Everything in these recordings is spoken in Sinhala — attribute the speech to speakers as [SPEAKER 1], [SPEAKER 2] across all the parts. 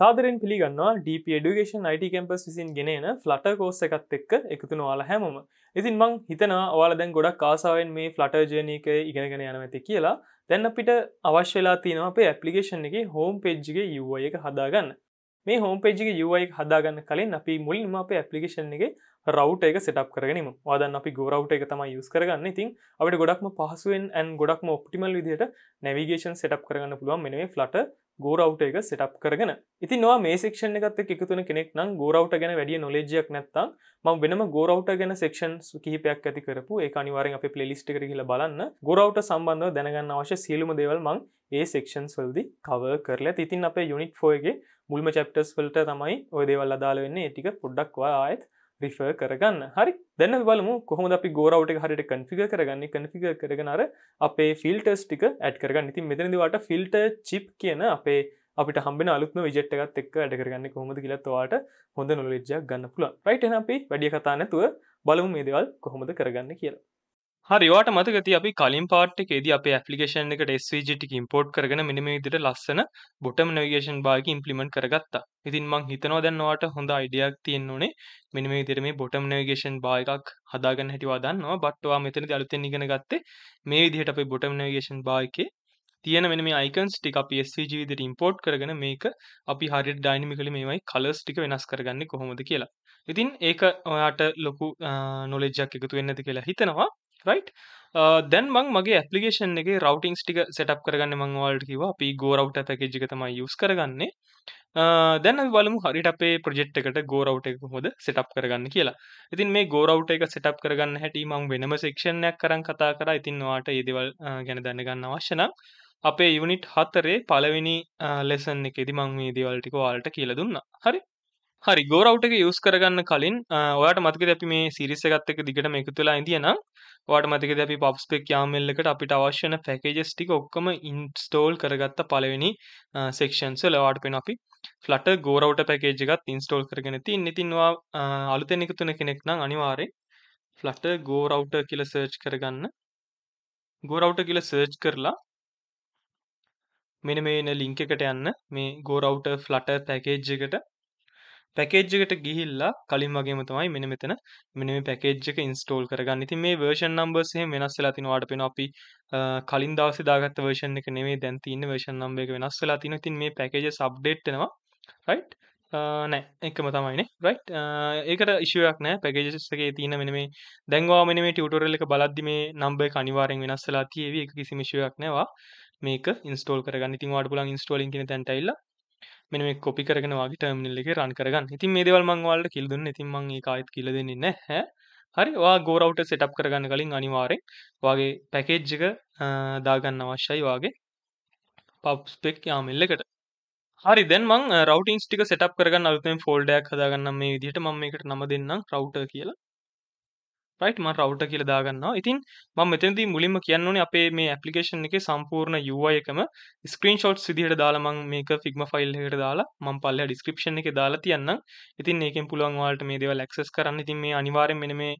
[SPEAKER 1] සාදරෙන් පිළිගන්නවා DP Education IT කැම්පස් විසින් ගෙනෙන ෆ්ලට කෝස් එකත් එක්ක එකතු නොවාල හැමම. ඉතින් මං හිතනවා ඔයාල දැන් ගොඩක් කාසාාවෙන් මේ ෆ්ලට ජනක ඉගෙනගෙන යන ඇති කියලා. දැන් අපිට අවශ්‍යලා තියෙනවා අපේ ඇපලිකේෂන් එක හෝම් පෙජ්ගේ යුව එක හදාගන්න. මේ හෝම් පෙජ්ගේ යුව එක හදාගන්න කලින් අපි මුලින්ම අපේ ඇපලිකේෂන් එක රව් එක සටප් කරගනීම. 와දන්න අපි ගෝරව් එක තමයි යුස් කරගන්න. ඉතින් අපට ගොඩක්ම පහසුවෙන් ඇන් ගොඩක්ම ඔප්ටිමල් විදිහට නැවිගේෂන් සටප් කරගන්න පුළුවන් මෙනේ ෆ්ලට ගෝරව් එක සටප් කරගෙන. ඉති නවා මේ සක්ෂණ එකත් එකතුන කෙනෙක් නම් ගෝරව් ගැන වැඩිය නොලෙජයක් නැත්තම් ම වෙනම ගෝරව් ගැන සක්ෂන් කිහිපයක් ඇති කරපු ඒ අනිවාරෙන් අප පලලිස්ට කර කියල බලන්න. ගොරව් සම්බන්ධව දැනගන්න අවශ්‍ය සියලුම දේවල් මං ඒ සෙක්ෂන්ස් වල්දි කව කරලා ඉතින් අප යුනික් ෆෝයගේ මුල්ම චප්ටස් වලට තමයි ඔය දේවල් අදාල වෙන්නේ. ඒටික පොඩ්ඩක්වා ආයත් රිෆ කරගන්න. හරි. දැන්න බලමු කොහොම අපි ගෝරවට හරිට කන්ෆිග කරගන්න. කන්ෆිග කරගෙනර අපේ ෆිල්ටර්ස් ටික ඇඩ් කරගන්න. ඉතින් මෙතනදිවට ෆිල්ට චිප් කියන අපේ අපිට හම්බෙන අලුත්ම විජෙට්ටගත් එක් ඇඩ කරගන්න කොහොමද කියලත්වාට හොඳ නොලෙජ්ජක් ගන්න පුළ රයිට අපි වැඩිය කතා නැතුව බලමු මේ දේවල් කොහොමද කරගන්න කියලා. හරිවාට මතකති අපි කලින් පාට්කේද අප පපලිකේෂන් එකට ස්ජටික ඉම්පෝට් කරගෙන මෙනම විදිට ලස්සන බොටම නවිගේෂන් බාග ඉම්පලිමෙන්ට් කරගත්තා ඉතින් මං හිතනවා දැන්නවාට හොඳ අයිඩියක් තියෙන්න්නනේ මෙනම විදිර මේ බොටම් නවිගේෂන් බායකක් හදාගන්න හැටිවාදන්නවා බට්වා මෙතන අලුතෙන් ඉගෙන ගත්තේ මේ විදිහට අපේ බොටම් නවිගේෂන් බායකේ තියෙන වෙන මේ අයිකන්ස් ටික අපි SVG විදිහට ඉම්පෝර්ට් කරගෙන මේක අපි හරියට ඩයිනමිකලි මේවයි කලර්ස් ටික වෙනස් කරගන්නේ කොහොමද කියලා. ඉතින් ඒක ඔයාට ලොකු නොලෙජ් එකක් එකතු වෙන්නේ නැති කියලා හිතනවා. රයිට් දැන් uh, මං මගේ ඇපලිකේෂන් එක රවටිංස් ටික සටප් කරගන්න මංවාල්ට කිව අපි ගෝරවට් පැකජි එක තමයි යුස් කරගන්නේ. Uh, දැන් බලමු හරිට අපේ ප්‍රජෙට් එකට ගෝරවට් එක හොද සටප් කරගන්න කියලා. ඉතින් මේ ගෝරවට් එක සටප් කරගන්න හැටි මං වෙනම සෙක්ෂණයක් කරන් කතා කර. ඉතින් වාට ඒදවල් uh, ගැන දැනගන්න අවශ්‍යනම් අපේ යුනිට් හතරේ පළවෙනි ලෙසන් එකෙදි මං මේ දේවල්ටික වාල්ට කියල දුන්න. හරි? හරි ගෝරවට් එක යස් කරගන්න කලින් ඔයාට මතක අපි මේ සිරිස එකත් එක දිගට එකතුලා ඉදියනම් වාට මතක අපි පප්ස්පෙක් යාමල්ලකට අපිට අවශ්‍යන පැකේජස් ටික ඔක්කම ඉන්ස්ටෝල් කරගත්ත පලවෙනි සෙක්ෂන්ස ලවාට පෙන අපි ෆලට ගෝරවට පැකේජ් එකත් ඉන්ස්ටෝල් කරගෙන ති ඉතින්වා අලුතෙන් එකතුන කෙනෙක් නම් අනිවාරය ෆලට ගෝරව්ට කියල සර්ච් කරගන්න. ගෝරව්ට කියල සර්ච් කරලා මෙන මේ ලිංක එකට යන්න. මේ ගෝරව්ට ෆලට පැකේජ් එකට පැකේජ්ජකට ගිහිල්ලා කලින් වගේම තමයි මෙන මෙතන මෙන මේ පැකේජ් එක ඉන්ස්ටෝල් කරගන්න. ඉතින් මේ වර්ෂන් නම්බර්ස් එහෙම වෙනස් වෙලා තිනවාට පේනවා අපි කලින් දවසේ දාගත්ත වර්ෂන් එක නෙමෙයි දැන් තියෙන වර්ෂන් නම්බර් එක වෙනස් වෙලා තිනවා. ඉතින් මේ පැකේජස් අප්ඩේට් වෙනවා. රයිට් නෑ. එකම තමයිනේ රයිට් ඒකට ඉශුවක් නෑ. පැකේජස් එකේ තියෙන මෙන්න මේ දැන්වා මෙන්න මේ ටියුටෝරියල් එක බලද්දි මේ නම්බර් එක අනිවාර්යෙන් වෙනස් වෙලා තියෙවි. ඒක කිසිම ඉශුවක් නෑවා මේක ඉන්ස්ටෝල් කරගන්න. ඉතින් ඔයාලට පුළුවන් ඉන්ස්ටෝලින් කියන තැනට ඇවිල්ලා මෙන්න මේ කොපි කරගෙන වගේ ටර්මිනල් එකේ රන් කරගන්න. ඉතින් මේ දේවල් මම ඔයාලට කියලා දුන්නා. ඉතින් මම ඒක ආයෙත් කියලා දෙන්නේ නැහැ. හරි ඔයා ගෝ රවුටර් සෙටප් කරගන්න කලින් අනිවාර්යෙන් ඔයාගේ පැකේජ් එක දාගන්න අවශ්‍යයි ඔයාගේ පබ් ස්පෙක් යාමල් එකට. හරි දැන් මං රවටින්ස් ටික සෙටප් කරගන්න අලුතෙන් ෆෝල්ඩර් එකක් හදාගන්නම් මේ විදිහට මම මේකට නම දෙන්නම් රවුටර් කියලා. රයිට් මම රවුටර් කියලා දාගන්නවා. ඉතින් මම මෙතනදී මුලින්ම කියන්න ඕනේ අපේ මේ ඇප්ලිකේෂන් එකේ සම්පූර්ණ UI එකම ස්ක්‍රීන්ෂොට්ස් විදිහට දාලා මම මේක Figma ෆයිල් එකකට දාලා මම පල්ලෙහා ඩිස්ක්‍රිප්ෂන් එකේ දාලා තියන්නම්. ඉතින් මේකෙන් පුළුවන් ඔයාලට මේ දේවල් ඇක්සස් කරන්න. ඉතින් මේ අනිවාර්යෙන් මෙන්න මේ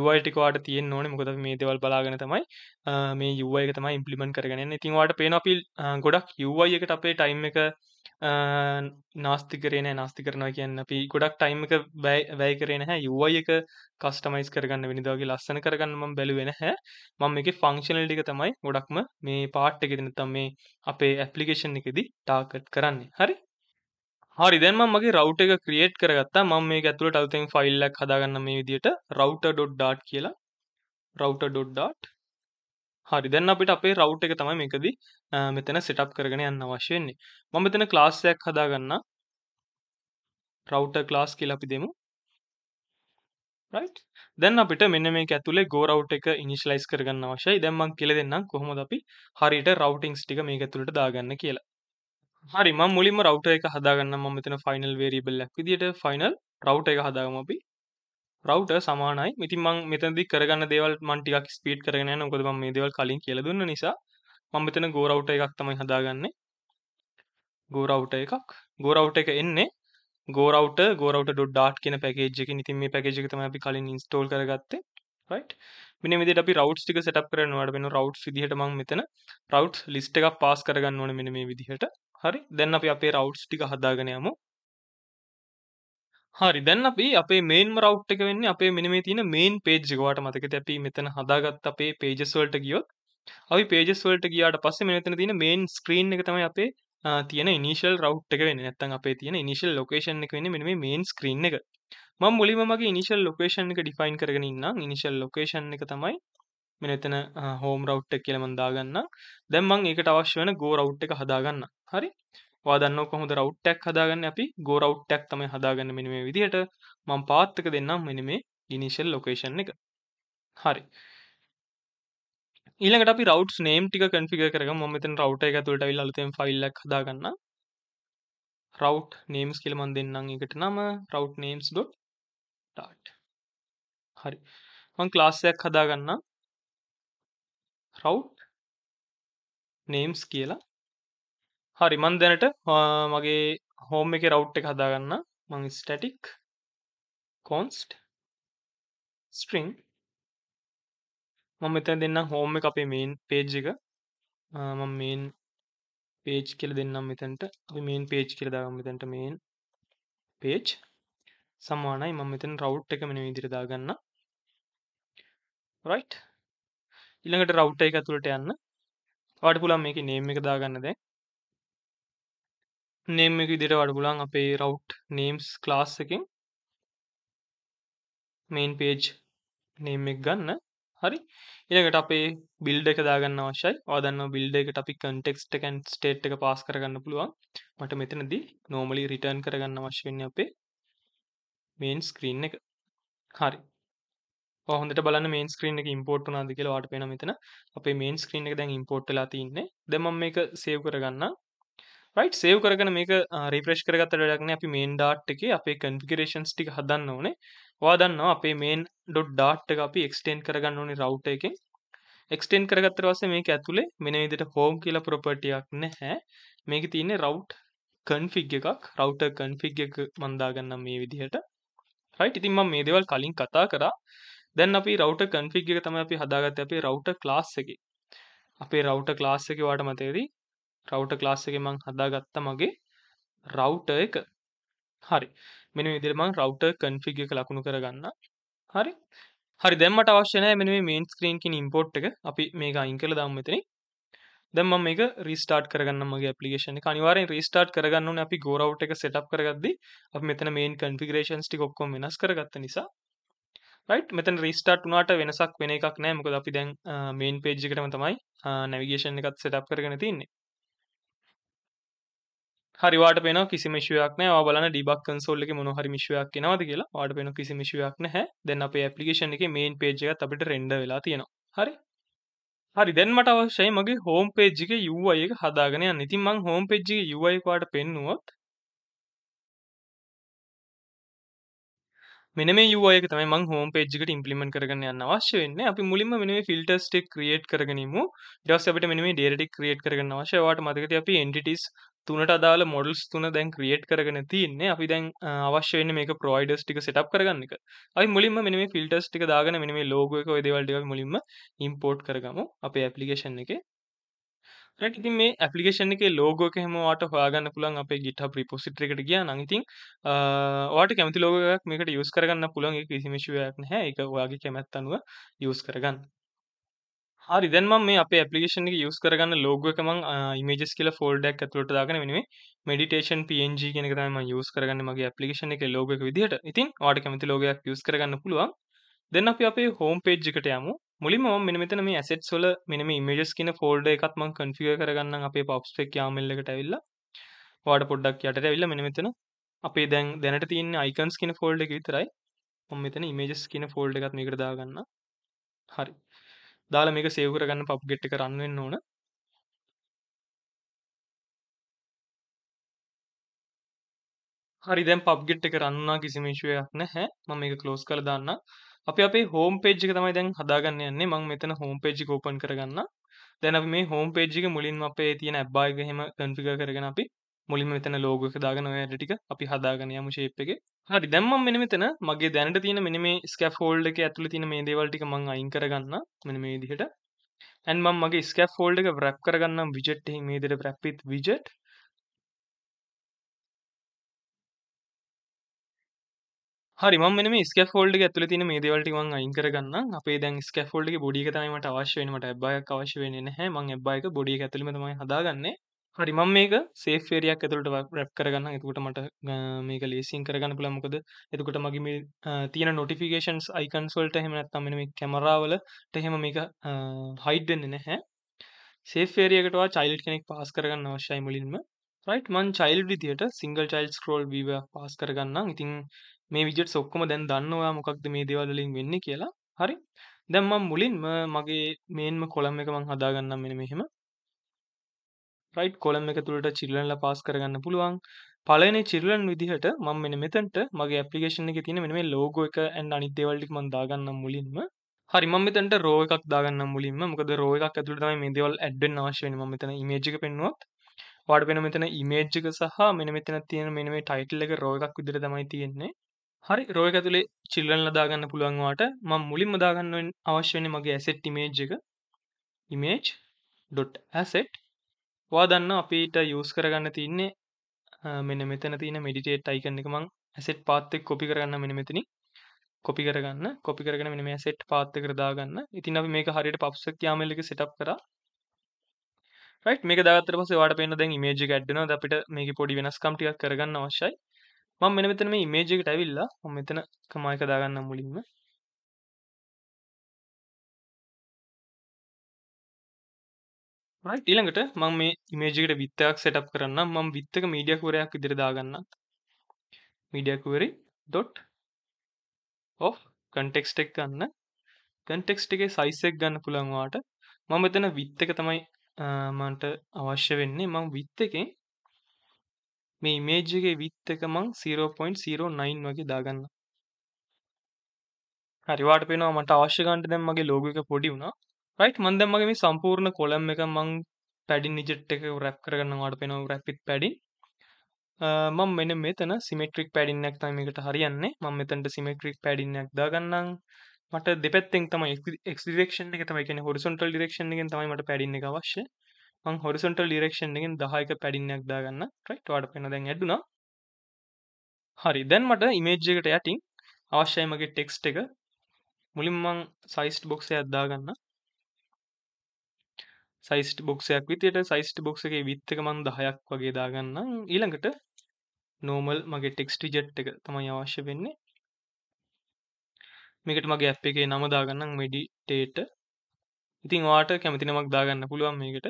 [SPEAKER 1] UI ටික ඔයාලට තියෙන්න ඕනේ. මොකද අපි මේ දේවල් බලාගෙන තමයි මේ UI එක තමයි ඉම්ප්ලිමන්ට් කරගෙන යන්නේ. ඉතින් ඔයාලට පේනවා අපි ගොඩක් UI එකට අපේ ටයිම් එක නාස්ති කරේ නෑ නාස්ති කරනවා කියන්න. අපි ගොඩක් ටයිම් එක වැය කරේ නැහැ. UI එක කස්ටමයිස් කරගන්න වෙනද වගේ ලස්සන කරගන්න මම බැලුවේ නැහැ. මම මේකේ ෆන්ක්ෂනල් ටික තමයි ගොඩක්ම මේ පාර්ට් එකේදී නැත්නම් මේ අපේ ඇප්ලිකේෂන් එකේදී ටාගට් කරන්නේ. හරි? හරි. දැන් මම මගේ රවුටර් එක ක්‍රියේට් කරගත්තා. මම මේක ඇතුළට අලුතෙන් ෆයිල් එකක් හදාගන්න මේ විදිහට router.dart කියලා. router.dart හරි දැන් අපිට අපේ රවුට් එක තමයි මේකදී මෙතන සෙටප් කරගෙන යන්න අවශ්‍ය වෙන්නේ. මම මෙතන ක්ලාස් එකක් හදාගන්න. router class කියලා අපි දෙමු. right දැන් අපිට මෙන්න මේක ඇතුලේ go route එක initialize කරගන්න අවශ්‍යයි. දැන් මම කියලා දෙන්නම් කොහොමද අපි හරියට routings ටික මේක ඇතුළට දාගන්න කියලා. හරි මම මුලින්ම router එක හදාගන්නම් මම මෙතන final variable එකක් විදියට final router එක හදාගමු අපි. රවුට සමානයි. ඉතින් මං මෙතනදි කරගන්න දේවල් මං ටිකක් ස්පීඩ් කරගෙන යනවා. මොකද මම මේ දේවල් කලින් කියලා දුන්න නිසා මම මෙතන go router එකක් තමයි හදාගන්නේ. Go router එකක්. Go router එක එන්නේ go router go router.dart කියන පැකේජ් එකකින්. ඉතින් මේ පැකේජ් එක තමයි අපි කලින් ඉන්ස්ටෝල් කරගත්තේ. Right? මෙන්න මේ විදිහට අපි routes ටික setup කරනවාට වෙන routes විදිහට මම මෙතන routes list එකක් pass කරගන්න ඕනේ මෙන්න මේ විදිහට. හරි? දැන් අපි අපේ රවුට්ස් ටික හදාගෙන යමු. හරි දැන් අපි අපේ මේන්ම රවුට් එක වෙන්නේ අපේ මෙන්න මේ තියෙන මේන් පේජ් එක. ඔයාලට මතකද අපි මෙතන හදාගත්ත අපේ පේජස් වලට ගියොත් අපි පේජස් වලට ගියාට පස්සේ මෙන්න මෙතන තියෙන මේන් ස්ක්‍රීන් එක තමයි අපේ තියෙන ඉනිෂියල් රවුට් එක වෙන්නේ. නැත්නම් අපේ තියෙන ඉනිෂියල් ලොකේෂන් එක වෙන්නේ මෙන්න මේ මේන් ස්ක්‍රීන් එක. මම මුලින්ම මගේ ඉනිෂියල් ලොකේෂන් එක ඩිෆයින් කරගෙන ඉන්නම්. ඉනිෂියල් ලොකේෂන් එක තමයි මෙන්න එතන හෝම් රවුට් එක කියලා මම දාගන්නම්. දැන් මම ඒකට අවශ්‍ය වෙන ගෝ රවුට් එක හදාගන්නම්. හරි? ඔයා දන්නව කොහොමද රවුට් එකක් හදාගන්නේ අපි ගෝ රවුට් එකක් තමයි හදාගන්නේ මෙන්න මේ විදිහට. මම පාත් එක දෙන්නම් මෙන්න මේ ඉනිෂියල් ලොකේෂන් එක. හරි. ඊළඟට අපි රවුට්ස් නේම් ටික කන්ෆිගර් කරගමු. මම මෙතන රවුටර් එක ඇතුළට අවිල්ලා අලුතෙන් ෆයිල් එකක් හදාගන්නම්. route names කියලා මම දෙන්නම් ඒකට නම route names.start. හරි. මම ක්ලාස් එකක් හදාගන්නම්. route names කියලා. හරි මම දැනට මගේ home එකේ route එක හදාගන්න. මම static const string මම මෙතන දෙන්නම් home එක අපේ main page එක. මම main page කියලා දෙන්නම් මෙතනට. අපි main page කියලා දාගමු මෙතනට main page සමානයි මම මෙතන route එක මෙන්න මේ විදිහට දාගන්න. right ඊළඟට router එක ඇතුළට යන්න. ඔයාලට පුළුවන් මේකේ name එක දාගන්න දැන්. Name එක විදිහට ඔයාලට පුළුවන් අපේ route names class එකෙන් main page name එක ගන්න. හරි ඊළඟට අපේ බිල්ඩ් එක දාගන්න අවශ්‍යයි. ඔයා දන්නවා බිල්ඩ් එකට අපි context එක and state එක පාස් කරගන්න පුළුවන්. මට මෙතනදී normally return කරගන්න අවශ්‍ය වෙන්නේ අපේ main screen එක. හරි. ඔයා හොඳට බලන්න main screen එක import වුණාද කියලා ඔයාලට පේනවා මෙතන. අපේ main screen එක දැන් import වෙලා තින්නේ. දැන් මම මේක save කරගන්නම්. Right save කරගෙන මේක refresh කරගත්තට වැඩක් නැහැ. අපි main dart එකේ අපේ configurations ටික හදන්න ඕනේ. ඔයා දන්නවා අපේ main.dart එක අපි extend කරගන්න ඕනේ router එකෙන්. extend කරගත්තට පස්සේ මේක ඇතුලේ මෙන්න විදිහට home කියලා property එකක් නැහැ. මේකේ තියෙන්නේ route config එකක්. router config එක මම දාගන්නම් මේ විදිහට. right ඉතින් මම මේ දේවල් කලින් කතා කරා. දැන් අපි router config එක තමයි අපි හදාගත්තේ අපේ router class එකේ. අපේ router class එකේ ඔයාලට මතකයි router class එකේ මම හදාගත්ත මගේ router එක. හරි. මෙන්න මේ විදිහට මම router config එක ලකුණු කරගන්නම්. හරි. හරි දැන් මට අවශ්‍ය නැහැ මෙන්න මේ main screen කියන import එක. අපි මේක අයින් කරලා දාමු මෙතනින්. දැන් මම මේක restart කරගන්නම් මගේ application එක. අනිවාර්යෙන් restart කරගන්න ඕනේ අපි go route එක setup කරගද්දි අපි මෙතන main configurations ටික ඔක්කොම වෙනස් කරගත්ත නිසා. right මෙතන restart වුණාට වෙනසක් වෙන එකක් නැහැ. මොකද අපි දැන් main page එකටම තමයි navigation එකත් setup කරගෙන තින්නේ. හරි වාට පේනවා කිසිම ඉෂුවක් නැහැ. ඔයා බලන්න debug console එකේ මොන හරි ඉෂුවක් එනවද කියලා. ඔයාට පේනවා කිසිම ඉෂුවක් නැහැ. දැන් අපේ application එකේ main page එකත් අපිට render වෙලා තියෙනවා. හරි. හරි දැන් මට අවශ්‍යයි මගේ home page එකේ UI එක හදාගෙන යන්න. ඉතින් මම home page එකේ UI එක ඔයාලට පෙන්නුවොත් මෙන්න මේ UI එක තමයි මම හෝම් පේජ් එකට ඉම්ප්ලිමන්ට් කරගන්න යන්න අවශ්‍ය වෙන්නේ. අපි මුලින්ම මෙන්න මේ ෆිල්ටර්ස් ටික ක්‍රියේට් කරගෙන ඉමු. ඊට පස්සේ අපිට මෙන්න මේ data ටික ක්‍රියේට් කරගන්න අවශ්‍යයි. ඔයාලට මතකද අපි entities තුනට අදාළ මොඩල්ස් තුන දැන් ක්‍රියේට් කරගෙන තියෙන්නේ. අපි දැන් අවශ්‍ය වෙන්නේ මේක ප්‍රොවයිඩර්ස් ටික සෙටප් කරගන්න එක. අපි මුලින්ම මෙන්න මේ ෆිල්ටර්ස් ටික දාගෙන මෙන්න මේ logo එක ඔය දේවල් ටික අපි මුලින්ම import කරගමු අපේ application එකේ. රයිට් ඉතින් මේ ඇප්ලිකේෂන් එකේ ලෝගෝ එක හැම ඔයාලට හොයාගන්න පුළුවන් අපේ GitHub repository එකට ගියා නම් ඉතින් ඔයාලට කැමති ලෝගෝ එකක් මේකට යූස් කරගන්න පුළුවන් ඒක කිසිම ඉෂුව එකක් නැහැ ඒක ඔයාගේ කැමැත්ත අනුව යූස් කරගන්න හරි දැන් මම මේ අපේ ඇප්ලිකේෂන් එක යූස් කරගන්න ලෝගෝ එක මම images කියලා ෆෝල්ඩර් එකක් ඇතුළට දාගෙන මෙන්න මේ meditation png කියන එක තමයි මම යූස් කරගන්නේ මගේ ඇප්ලිකේෂන් එකේ ලෝගෝ එක විදිහට. ඉතින් ඔයාලට කැමති ලෝගෝ එකක් යූස් කරගන්න පුළුවන්. දැන් අපි අපේ හෝම් පේජ් එකට යමු. මුලින්ම මම මෙන්න මෙතන මේ ඇසෙට්ස් වල මෙන්න මේ ඉමේජස් කියන ෆෝල්ඩර් එකත් මම කන්ෆිගර් කරගන්නම් අපේ PubSpec YAML එකට ඇවිල්ලා. ඔයාලට පොඩ්ඩක් යටට ඇවිල්ලා මෙන්න මෙතන අපේ දැන් දැනට තියෙන icons කියන ෆෝල්ඩර් එක විතරයි. මම මෙතන images කියන ෆෝල්ඩර් එකත් මේකට දාගන්නම්. හරි. දාලා මේක සේව් කරගන්න pubget එක රන් වෙන්න ඕන. හරි දැන් pubget එක රන් වුණා කිසිම ඉෂුව එකක් නැහැ. මම මේක ක්ලෝස් කරලා දාන්නම්. අපි අපේ හෝම් පේජ් එක තමයි දැන් හදාගන්න යන්නේ. මම මෙතන හෝම් පේජ් එක ඕපන් කරගන්න. දැන් අපි මේ හෝම් පේජ් එක මුලින්ම අපේ තියෙන ඇප් බාර් එක එහෙම කන්ෆිගර් කරගෙන අපි මුලින්ම මෙතන ලෝගෝ එක දාගෙන ඔය ඇඩ ටික අපි හදාගෙන යමු ෂේප් එකේ. හරි දැන් මම මෙන්න මෙතන මගේ දැනට තියෙන මෙන්න මේ ස්කැෆෝල්ඩ් එකේ ඇතුලේ තියෙන මේ දේවල් ටික මම අයින් කරගන්න. මෙන්න මේ විදිහට. and මම මගේ ස්කැෆෝල්ඩ් එක wrap කරගන්නම් widget එකකින් මේ විදිහට wrap with හරි මම මෙන්න මේ ස්කැෆෝල්ඩ් එක ඇතුලේ තියෙන මේ දේවල් ටික මම අයින් කරගන්නම්. අපේ දැන් ස්කැෆෝල්ඩ් එකේ බොඩි එක තමයි මට අවශ්‍ය වෙන්නේ. මට ඇබ් එකක් අවශ්‍ය වෙන්නේ නැහැ. මම ඇබ් එක බොඩි එක ඇතුළේම තමයි හදාගන්නේ. හරි මම මේක සේෆ් ඒරියාවක් ඇතුළට රැප් කරගන්නම්. එතකොට මට මේක ලේසියෙන් කරගන්න පුළුවන්. මොකද එතකොට මගේ මේ තියෙන නොටිෆිකේෂන්ස් අයිකන්ස් වලට එහෙම නැත්නම් මෙන්න මේ කැමරා වලට එහෙම මේක හයිඩ් වෙන්නේ නැහැ. සේෆ් ඒරියාවකට වා චයිල්ඩ් කෙනෙක් පාස් කරගන්න අවශ්‍යයි මුලින්ම. රයිට් මං චයිල්ඩ් විදියට single child scroll view pass කරගන්නම්. ඉතින් මේ විජෙට්ස් ඔක්කොම දැන් දන්නවා මොකක්ද මේ දේවල් වලින් වෙන්නේ කියලා. හරි. දැන් මම මුලින්ම මගේ මේන්ම කොලම් එක මං හදාගන්නම් මෙන්න මෙහෙම. රයිට් කොලම් එක තුළට චිල්ලන්ලා පාස් කරගන්න පුළුවන්. පළවෙනි චිල්ලන් විදිහට මම මෙන්න මෙතනට මගේ ඇප්ලිකේෂන් එකේ තියෙන මෙන්න මේ ලෝගෝ එක and අනිත් දේවල් ටික මම දාගන්නම් මුලින්ම. හරි මම මෙතනට රෝ එකක් දාගන්නම් මුලින්ම. මොකද රෝ එකක් ඇතුළට තමයි මේ දේවල් ඇඩ් වෙන්න අවශ්‍ය වෙන්නේ. මම මෙතන ඉමේජ් එක පෙන්නුවොත් ඔයාලට පේන මෙතන ඉමේජ් එක සහ මෙන්න මෙතන තියෙන මෙන්න මේ ටයිටල් එක රෝ එකක් විදිහට තමයි තියෙන්නේ. හරි රෝ එක ඇතුලේ චිල්ඩ්‍රන්ලා දාගන්න පුළුවන් වාට මම මුලින්ම දාගන්න අවශ්‍ය වෙන්නේ මගේ ඇසෙට් ඉමේජ් එක image.asset ඔයා දන්න අපිට යූස් කරගන්න තියන්නේ මෙන්න මෙතන තියෙන මෙඩිටේට් අයිකන් එක මම ඇසෙට් පාත් එක කොපි කරගන්න මෙන්න මෙතනින් කොපි කරගන්න කොපි කරගෙන මෙන්න මේ ඇසෙට් පාත් එකට දාගන්න. ඉතින් අපි මේක හරියට පබ්සෙක් YAML එක සෙටප් කරා. රයිට් මේක දාගත්තට පස්සේ ඔයාලට පේන්න දැන් ඉමේජ් එක ඇඩ් වෙනවා. අපිට මේකේ පොඩි වෙනස්කම් ටිකක් කරගන්න අවශ්‍යයි. මම මෙන්න මෙතන මේ ඉමේජ් එකට ඇවිල්ලා මම මෙතන කමා එක දාගන්නම් මුලින්ම. රයිට් ඊළඟට මම මේ ඉමේජ් එකට width එකක් setup කරන්නම්. මම width එක media query එකක් විදිහට දාගන්නම්. media query dot of context එක ගන්න. context එකේ size එක ගන්න පුළුවන් ඔයාලට මම මෙතන width එක තමයි මන්ට අවශ්‍ය වෙන්නේ. මම width එකෙන් මේ ඉමේජ් එකේ width එක මං 0.09 වගේ දාගන්න. හරි ඔයාලට පේනවා මට අවශ්‍ය ගන්නට දැන් මගේ ලෝගෝ එක පොඩි වුණා. රයිට් මම දැන් මගේ මේ සම්පූර්ණ කොලම් එක මං පැඩින් විජෙට් එක රැප් කරගන්න ඔයාලට පේනවා රැප් විත් පැඩින්. මම මෙන්න මෙතන සිමෙට්‍රික් පැඩින් එකක් තමයි මේකට හරියන්නේ. මම මෙතනට සිමෙට්‍රික් පැඩින් එකක් දාගන්නම්. මට දෙපැත්තෙන් තමයි x ඩිරෙක්ෂන් එක තමයි කියන්නේ හොරිසොන්ටල් ඩිරෙක්ෂන් එකෙන් තමයි මට පැඩින් එක අවශ්‍ය. මං හොරිසොන්ටල් ඩිරෙක්ෂන් එකෙන් 10ක පැඩින් එකක් දාගන්න. රයිට් ඔයාලට පේනවා දැන් ඇඩ් වුණා. හරි දැන් මට ඉමේජ් එකට යටින් අවශ්‍යයි මගේ ටෙක්ස්ට් එක. මුලින්ම මං සයිස්ඩ් බොක්ස් එකක් දාගන්න. සයිස්ඩ් බොක්ස් එකක් විදියට සයිස්ඩ් බොක්ස් එකේ width එක මං 10ක් වගේ දාගන්නම්. ඊළඟට normal මගේ ටෙක්ස්ට් විජෙට් එක තමයි අවශ්‍ය වෙන්නේ. මේකට මගේ ඇප් එකේ නම දාගන්නම් meditate. ඉතින් ඔයාට කැමති නමක් දාගන්න පුළුවන් මේකට.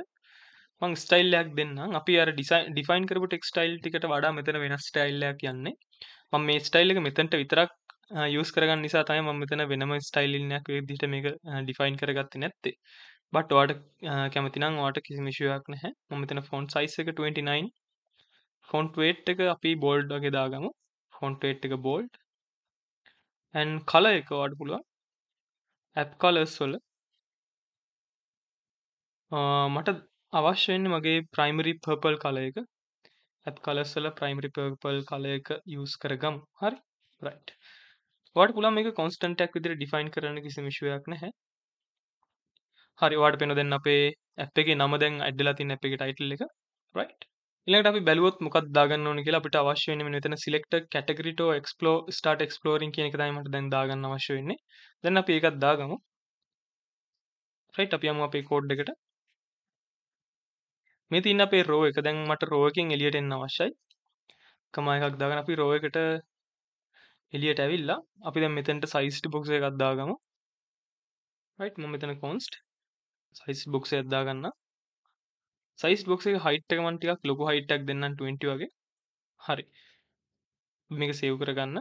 [SPEAKER 1] මං ස්ටයිල් එකක් දෙන්නම්. අපි අර ඩිෆයින් කරපු ටෙක්ස්ට් ස්ටයිල් ටිකට වඩා මෙතන වෙනස් ස්ටයිල් එකක් යන්නේ. මම මේ ස්ටයිල් එක මෙතනට විතරක් යූස් කරගන්න නිසා තමයි මම මෙතන වෙනම ස්ටයිල් එකක් විදිහට මේක ඩිෆයින් කරගත්තේ නැත්තේ. බට් ඔයාලට කැමති නම් ඔයාලට කිසිම ඉෂුව එකක් නැහැ. මම මෙතන ෆොන්ට් සයිස් එක 29 ෆොන්ට් weight එක අපි bold වගේ දාගමු. ෆොන්ට් weight එක bold and color එක ඔයාලට පුළුවන් app colors වල මට අවශ්‍ය වෙන්නේ මගේ ප්‍රයිමරි පර්පල් කලර් එක. ඇප් කලර්ස් වල ප්‍රයිමරි පර්පල් කලර් එක යූස් කරගමු. හරි. රයිට්. ඔයාලට පුළුවන් මේක කොන්ස්ටන්ට් එකක් විදිහට ඩිෆයින් කරන්න කිසිම ඉෂුව එකක් නැහැ. හරි ඔයාලට පේනවා දැන් අපේ ඇප් එකේ නම දැන් ඇඩ් වෙලා තියෙන ඇප් එකේ ටයිටල් එක. රයිට්. ඊළඟට අපි බැලුවොත් මොකක්ද දාගන්න ඕනේ කියලා අපිට අවශ්‍ය වෙන්නේ මෙන්න මෙතන select category to explore start exploring කියන එක තමයි මට දැන් දාගන්න අවශ්‍ය වෙන්නේ. දැන් අපි ඒකත් දාගමු. රයිට් අපි යමු අපේ කෝඩ් එකට. මේ තින්න අපේ රෝ එක දැන් මට රෝ එකෙන් එළියට එන්න අවශ්‍යයි. කමා එකක් දාගෙන අපි රෝ එකට එළියට ඇවිල්ලා අපි දැන් මෙතනට sized box එකක් දාගමු. right මම මෙතන const sized box එකක් දාගන්න. sized box එකේ height එක මම ටිකක් ලොකු height එකක් දෙන්නම් 20 වගේ. හරි. මේක save කරගන්න.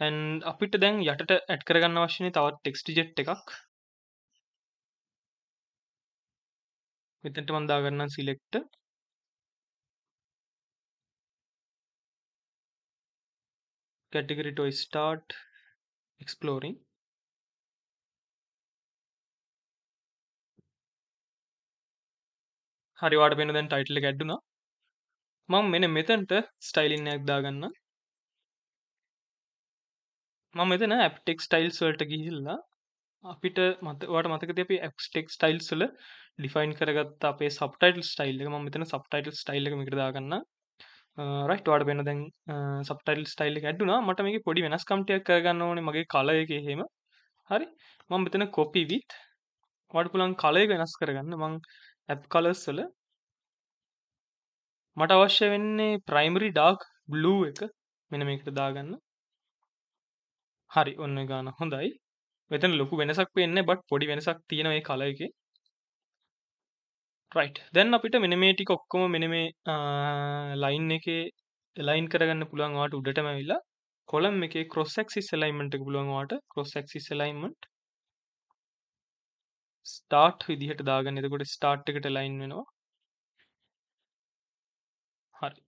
[SPEAKER 1] and අපිට දැන් යටට add කරගන්න අවශ්‍යනේ තවත් text jet එකක්. මෙතනට මම දාගන්නම් select. category to start exploring. හරි වාට පේන දැන් ටයිටල් එක ඇඩ් වුණා. මම මෙන්න මෙතනට ස්ටයිලින් එකක් දාගන්න මම මෙතන app text styles වලට ගිහිල්ලා අපිට මත ඔයාලට මතකද අපි app text styles වල ඩිෆයින් කරගත්ත අපේ සබ්ටයිටල් ස්ටයිල් එක? මම මෙතන සබ්ටයිටල් ස්ටයිල් එක මේකට දාගන්න රයිට් වාට පෙන දැන් සප්ටයිල් ස්ටයිල් ඇඩ්ඩුනා මට මේ පොඩි වෙනස්කම්ටයක් කරගන්න ඕනේ. මගේ කලය එක හෙම හරි. මම මෙතන කොපි විත් වට පුළන් කලය වෙනස් කරගන්න. මං ඇප් කලස් වල. මට අවශ්‍ය වෙන්නේ ප්‍රයිමරි ඩාක් බ්ලූ එක. මෙන මේකට දාගන්න. හරි. ඔන්න ගාන හොඳයි. මෙතන ලොකු වෙනසක් වෙන්න බට පොඩි වෙනසක් තියෙන ඒ කල එක රයිට් දැන් අපිට මෙන මේ ටික ඔක්කොම මෙන මේ ලයින් එකේ ලයින් කරගන්න පුළුවන් වාට උඩටම ඇවිල්ලා කොලම් එකේ ක්‍රොස් ඇක්සිස් එලයින්මන්ට් එක පුළුවන් වාට ක්‍රොස් ඇක්සිස් එලයින්මන්ට් ස්ටාර්ට් විදිහට දාගන්න. එතකොට ස්ටාර්ට් එකට ලයින් වෙනවා හරි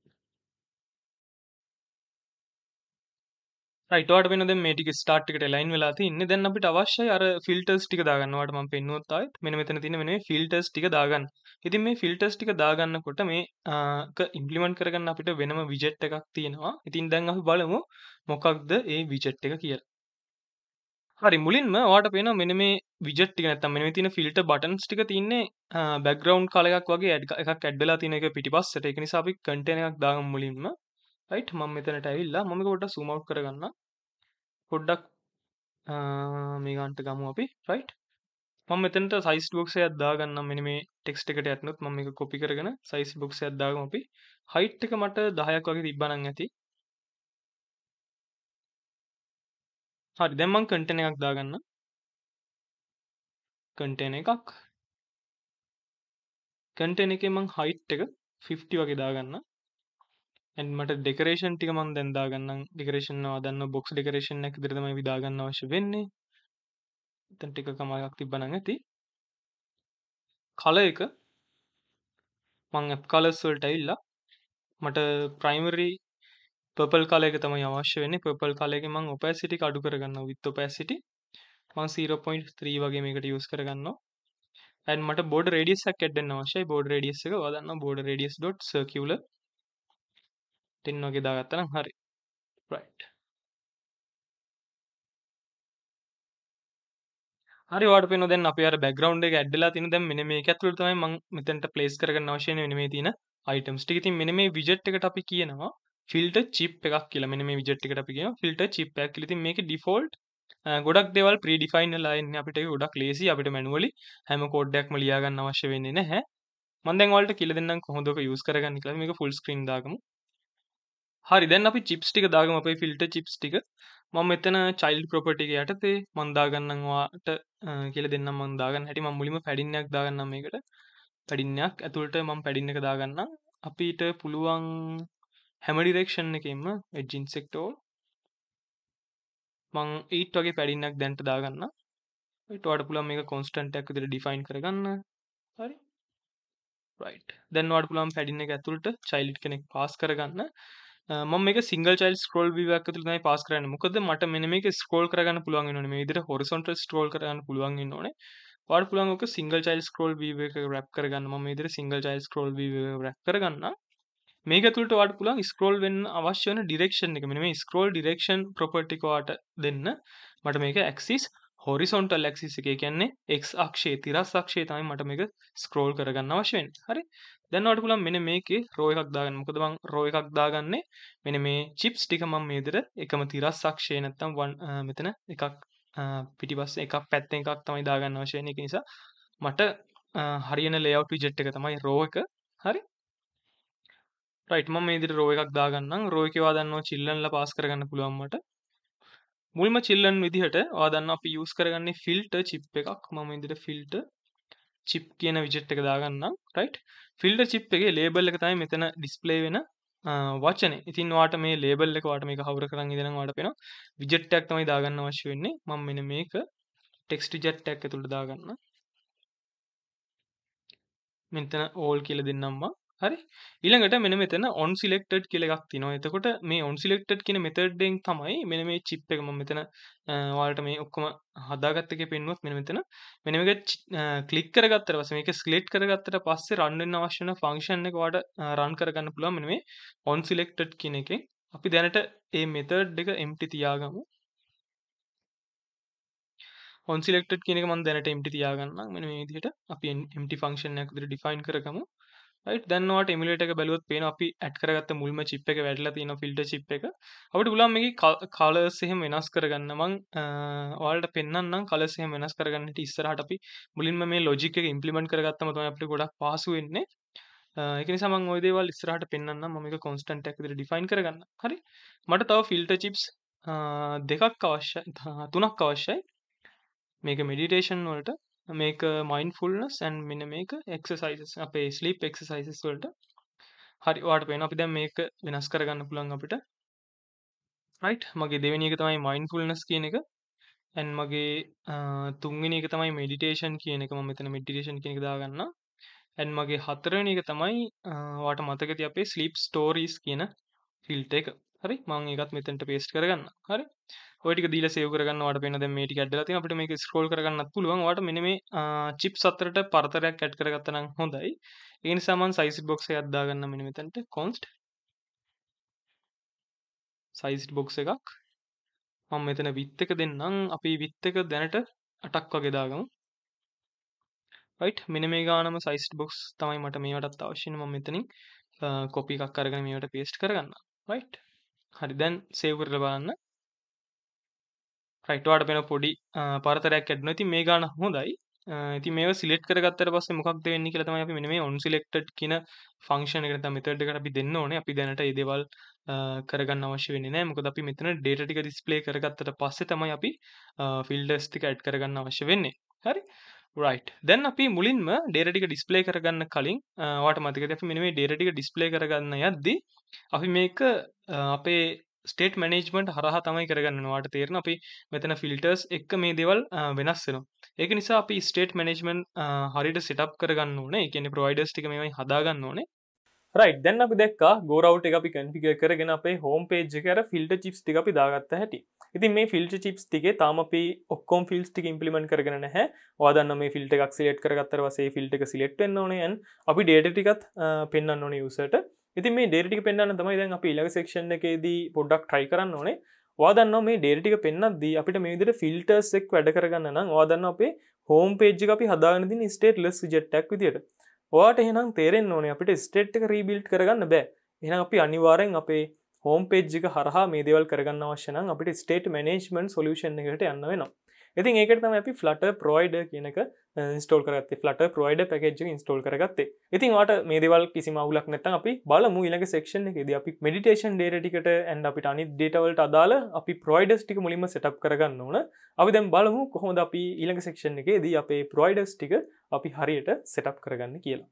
[SPEAKER 1] රයිටවාට වෙන දැන් මේ ටික ස්ටාර්ට් එකට ලයින් වෙලා තින්නේ දැන් අපිට අවශ්‍යයි අර ෆිල්ටර්ස් ටික දාගන්නවට මම පෙන්නුවත් ආයෙත් මෙන්න මෙතන තියෙන මෙන්න මේ ෆිල්ටර්ස් ටික දාගන්න. ඉතින් මේ ෆිල්ටර්ස් ටික දාගන්නකොට මේ ක ඉම්ප්ලිමන්ට් කරගන්න අපිට වෙනම විජෙට් එකක් තියෙනවා. ඉතින් දැන් අපි බලමු මොකක්ද ඒ විජෙට් එක කියලා. හරි මුලින්ම ඔයාට පේනවා මෙන්න මේ විජෙට් ටික නැත්තම් මෙන්න මේ තියෙන ෆිල්ටර් බටන්ස් ටික තියෙන්නේ බෑග්ග්‍රවුන්ඩ් කලර් එකක් වගේ එකක් ඇඩ් වෙලා තියෙන එක පිටිපස්සට. ඒක නිසා අපි කන්ටේනර් එකක් දාගමු මුලින්ම. රයිට් මම මෙතනට ඇවිල්ලා මම මේක පොඩ්ඩක් zoom out කරගන්නම්. පොඩ්ඩක් මේ ගන්ට ගමු අපි. රයිට් මම මෙතනට සයිස් බොක්ස් එකක් දාගන්නම්. මෙන්න මේ ටෙක්ස්ට් එකට යටනොත් මම මේක කොපි කරගෙන සයිස් බොක්ස් එකක් දාගමු අපි. හයිට් එක මට 10ක් වගේ තිබ්බනම් ඇති. හරි දැන් මම කන්ටෙන්ට් එකක් දාගන්න කන්ටෙන්ට් එකක්. කන්ටෙන්ට් එකේ මම හයිට් එක 50 වගේ දාගන්න මට ඩෙකරේෂන් ටික මං දැන් දාගන්නම් ඩෙකරේෂන් දන්න බොක්ස් ඩෙකරේෂන් එක විදිහට තමයි දාගන්න අවශ්‍ය වෙන්නේ. එතන ටික කමාවක් තිබ්බනම් ඇති. කලර් එක මං ඇප් කලර්ස් වලට ඇවිල්ලා මට ප්‍රයිමරි පර්පල් කලර් එක තමයි අවශ්‍ය වෙන්නේ. පර්පල් කලර් එකේ මං ඔපැසිටි එක අඩු කරගන්නවා with opacity. මං 0.3 වගේ මේකට යූස් කරගන්නවා. and මට border radius එකක් ඇඩ් වෙන්න අවශ්‍යයි. border radius එක ඔයා දන්නවා border radius dot circular ten වගේ දාගත්තනම් හරි රයිට් හරි වාට පේනවා දැන් අපේ අර බෑග්ග්‍රවුන්ඩ් එක ඇඩ් වෙලා තියෙන දැන් මෙන්න මේක ඇතුළට තමයි මම මෙතනට ප්ලේස් කරගන්න අවශ්‍ය වෙන මේ තියෙන අයිටම්ස් ටික. ඉතින් මෙන්න මේ විජෙට් එකට අපි කියනවා ෆිල්ටර් චිප් එකක් කියලා. මෙන්න මේ විජෙට් එකට අපි කියනවා ෆිල්ටර් චිප් එකක් කියලා. ඉතින් මේකේ ඩිෆෝල්ට් ගොඩක් දේවල් ප්‍රීඩිෆයින් වෙලා ඉන්නේ අපිට ඒක ගොඩක් ලේසි අපිට මැනුවලි හැම කෝඩ් එකක්ම ලියා ගන්න අවශ්‍ය වෙන්නේ නැහැ. මම දැන් ඔයාලට කියලා දෙන්නම් කොහොමද ඔක යූස් කරගන්නේ කියලා. මේක ෆුල් ස්ක්‍රීන් දාගමු. හරි දැන් අපි චිප්ස් ටික දාගමු. අපේ ෆිල්ටර් චිප්ස් ටික. මම මෙතන චයිල්ඩ් ප්‍රොපර්ටි එක යටතේ මම දාගන්නම් ඔයාට කියලා දෙන්නම් මම දාගන්න හැටි. මම මුලින්ම පැඩින් එකක් දාගන්නම් මේකට. පැඩින් එකක් ඇතුළට මම පැඩින් එක දාගන්නම්. අපිට පුළුවන් හැම ඩිරෙක්ෂන් එකකින්ම එජ් ඉන්සෙක්ට් ඕල් මම 8 වගේ පැඩින් එකක් දැන්ට දාගන්න ඊට වඩා පුළුවන් මේක කොන්ස්ටන්ට් එකක් විදිහට ඩිෆයින් කරගන්න. හරි. රයිට් දැන් ඔයාලට පුළුවන් පැඩින් එක ඇතුළට චයිල්ඩ් කෙනෙක් පාස් කරගන්න. මම මේක සිංගල් චයිල්ඩ් ස්ක්‍රෝල් view එකක් ඇතුළත තමයි පාස් කරන්නේ. මොකද මට මෙන්න මේක ස්ක්‍රෝල් කරගන්න පුළුවන් වෙනෝනේ. මේ විදිහට horizontal ස්ක්‍රෝල් කරගන්න පුළුවන් වෙන්න ඕනේ. ඔයාලට පුළුවන් ඔක සිංගල් චයිල්ඩ් ස්ක්‍රෝල් view එක රැප් කරගන්න. මම මේ විදිහට සිංගල් චයිල්ඩ් ස්ක්‍රෝල් view එක රැප් කරගන්නම්. මේක ඇතුළට ඔයාලට පුළුවන් ස්ක්‍රෝල් වෙන්න අවශ්‍ය වෙන ඩිරෙක්ෂන් එක. මෙන්න මේ ස්ක්‍රෝල් ඩිරෙක්ෂන් ප්‍රොපර්ටි එක ඔයාලට දෙන්න. මට මේක ඇක්සිස් හොරිසොන්ටල් ඇක්සිස් එක කියන්නේ x අක්ෂයේ තිරස් අක්ෂයේ තමයි මට මේක ස්ක්‍රෝල් කරගන්න අවශ්‍ය වෙන්නේ. හරි. දැන් ඔයාලට පුළුවන් මෙන්න මේකේ රෝ එකක් දාගන්න. මොකද මම රෝ එකක් දාගන්නේ මෙන්න මේ චිප්ස් ටික මම මේ විදිහට එකම තිරස් අක්ෂය නැත්තම් මෙතන එකක් පිටිපස්සේ එකක් පැත්තෙන් එකක් තමයි දාගන්න අවශ්‍ය වෙන්නේ. ඒක නිසා මට හරියන ලේඅවුට් විජෙට් එක තමයි රෝ එක. හරි. රයිට් මම මේ විදිහට රෝ එකක් දාගන්නම්. රෝ එකේ ඔයා දන්නවා චිල්ලන්ලා පාස් කරගන්න පුළුවන් මට. මුල්ම චිල්ලන් විදිහට ඔයා දන්නවා අපි යූස් කරගන්නේ ෆිල්ටර් චිප් එකක්. මම මේ විදිහට ෆිල්ටර් චිප් කියන විජෙට් එක දාගන්නම් රයිට් ෆිල්ටර් චිප් එකේ ලේබල් එක තමයි මෙතන ඩිස්ප්ලේ වෙන වචනේ. ඉතින් ඔයාට මේ ලේබල් එක ඔයාට මේක හවුර කරන් ඉඳන් ඔයාට පේනවා විජෙට් එකක් තමයි දාගන්න අවශ්‍ය වෙන්නේ. මම මෙන්න මේක ටෙක්ස්ට් විජෙට් එකක් ඇතුළට දාගන්න. මෙතන all කියලා දෙන්නම් මම. හරි ඊළඟට මෙන්න මෙතන on selected කියලා එකක් තියෙනවා. එතකොට මේ on selected කියන method එකෙන් තමයි මෙන්න මේ chip එක මම මෙතන ඔයාලට මේ ඔක්කොම හදාගත්ත එකේ පෙන්නුවොත් මෙන්න මෙතන මෙන්න මේක ක්ලික් කරගත්තට පස්සේ මේක select කරගත්තට පස්සේ run වෙන්න අවශ්‍ය වෙන function එක ඔයාලට run කරගන්න පුළුවන් මෙන්න මේ on selected කියන එකෙන් අපි දැනට මේ method එක empty තියාගමු. on selected කියන එක මම දැනට empty තියාගන්නම් මෙන්න මේ විදිහට අපි empty function එකක් විදිහට define කරගමු. රයිට් දැන්වාට එමිලට එක බැලුවත් පේන අපි ඇඩ් කරගත්ත මුල්ම චිප් එක වැඩලා තියෙන ෆිල්ට චිප් එක. අපට පුලාම් මේ කාලස් එහෙම වෙනස් කරගන්න. මං ඔයාලට පෙන්න්නම් කලස් එහෙම වෙනස් කරගන්නට ඉස්සරහට අපි මුලින්ම මේ ලොජික එක ඉම්පලිමෙන්ට් කරගත්තම තමයි අපිට ගොඩක් පහසු වෙන්නේ. ඒක නිසා මම ওই දේවල් ඉස්සරහට පෙන්වන්නම් මම මේක කොන්ස්ටන්ට් එකක් විදිහට ඩිෆයින් කරගන්න. හරි? මට තව ෆිල්ටර් චිප්ස් දෙකක් අවශ්‍යයි තුනක් අවශ්‍යයි. මේක මෙඩිටේෂන් වලට. මේක මයින්ෆුල්නස් ඇන් මෙන මේක එක්සසයිසස් අපේ ස්ලිප් එක්සසයිසස් වලට හරි වාට පේන අපි දැන් මේක වෙනස් කරගන්න පුළුවන් අපිට. රයිට් මගේ දෙවෙනි එක තමයි මයින්ෆුල්නස් කියන එක. ඇන් මගේ තුන්වෙනි එක තමයි මෙඩිටේෂන් කියන එක. මම මෙතන මෙඩිටේෂන් කියන එක දාගන්න ඇන් මගේ හතරවෙනි එක තමයි වාට මතක ඇති අපේ ස්ලිප් ස්ටෝරීස් කියන ෆිල්ට එක. හරි? මං එකත් මෙතැන්ට පේස්ට් කරගන්න. හරි? ඔටික දීල සේව කරගන්න වට පෙන මේටි ඇඩල ති අපට මේක ස්කෝල් කරගන්න පුළුවන්. වට මෙන මේ චිප් සත්තරට පරතරයක් කැට් කරගත්තනම් හොඳයි. ඒ සාමන් සයිසි බොක්ස අදදාගන්න මෙන මෙතැන්ට. කොන්ස්ට් සයිසිට බොක්ස එකක්. මං මෙතන විත්තක දෙන්නම්. අපි විත්තක දැනට අටක් වගේ දාගමු. මෙන මේ ගානම සයිස්ට බොක්ස් තමයි මට මේටත් අවශ්‍යන ම මෙතනින් කොපි එකක් කරගෙන මේට පේස්ට් කරගන්න රයිට් හරි. දැන් සේව් කරලා බලන්න. රයිට් ඔයාලට පේන පොඩි පරතරයක් ඇඩ්නවා ඉතින් මේ ගාන හොඳයි. ඉතින් මේක සිලෙක්ට් කරගත්තට පස්සේ මොකක්ද වෙන්නේ කියලා තමයි අපි මෙන්න මේ on selected කියන ෆන්ක්ෂන් එකට තමයි මෙතඩ් එකට අපි දෙන්න ඕනේ. අපි දැනට මේ දේවල් කරගන්න අවශ්‍ය වෙන්නේ නැහැ. මොකද අපි මෙතන data ටික display කරගත්තට පස්සේ තමයි අපි filters ටික add කරගන්න අවශ්‍ය වෙන්නේ. හරි? Right. දැන් අපි මුලින්ම data ටික display කරගන්න කලින් ඔයාලට මතකද අපි මෙන්න මේ data ටික display කරගන්න යද්දී අපි මේක අපේ ස්ටේට මනේජ්මට හරහ තමයි කරගන්න වාට තේරන අපි මෙතන ෆිල්ටර්ස් එක්ක මේ දෙවල් වෙනස් වෙනවා. ඒක නිසා අපි ස්ටේට මනේජ්මන් හරිට සිටප් කරගන්න ඕනේ. කියන ප්‍රයිඩස් ටික මේ හදාගන්න ඕනේ. රයි දැන් අපි දෙක් ගෝරවට අපි කැන්පික කරගෙන අපේ හෝම් පේජ් කර ෆිල්ට චිප්ස් ටික අපි දාගත්ත හැටි. ඉතින් මේ ෆිල්ට චිප්ස් ටිගේ තාම අපි ඔක්කොම් ෆිල්ස් ටික ඉම්පලිමෙන්ට් කරගෙන නැහැ. වාදන්න මේ ෆිල්ට එකක් සිලෙට් කරගත්තර වසේ ෆිල්ට එක සිලෙට් වෙන්න ඕනයන් අපි ඩේට ටිකත් පෙන්න්න ඕන යුසට ඉතින් මේ ඩේටික පෙන්න්න තමයි දැන් අපි ඉලග සෙක්ෂන් එකේදී පොඩ්ඩක් ට්‍රයි කරන්න ඕනේ. වාදන්න මේ ඩේටික පෙන්න්නදී අපිට මේදිට ෆිල්ටර්ස් එක් වැඩ කරගන්න නම් වාදන්න අපේ හෝම් පේජ් අපි හදාගනති ස්ටේට ලෙස් ජෙට්ටක් විදියට. වාට එහෙනම් තේරෙන් ඕනේ අපිට ස්ටේට් එක රීබිල්ට් කරගන්න බෑ. එන අපි අනිවාරෙන් අපේ හෝම් පේජ්ජික හරහා මේ දෙවල් කරගන්න අවශ්‍යනම් අපිට ස්ටේට මනේජ්මන්් සොලියෂන් එකට යන්න වෙනවා. ඉතින් ඒකට තම අපි ෆලට ප්‍රෝයිඩ කියනක ස්ටෝල් කරත් ෆලට ප්‍රෝයිඩ පැකජ් ඉස්ටෝල් කරගත්තේ. ඉතින් වාට මේ දෙවල් කිසි මවුලක් නැත අපි බලමු ඉලක සෙක්ෂන් එකද අපි මෙඩිටේෂන් ඩේටිකට ඇන් අපිට අනි ඩේටවලට අදාල අපි ප්‍රෝයිඩස් ටික මුලින්ම සටප් කරගන්න ඕන. අපි දැම් බලමු කොහොමද අපි ඊළඟ සෙක්ෂන් එකේදී අපේ ප්‍රෝයිඩස් ටික අපි හරියට සෙටප් කරගන්න කියලා.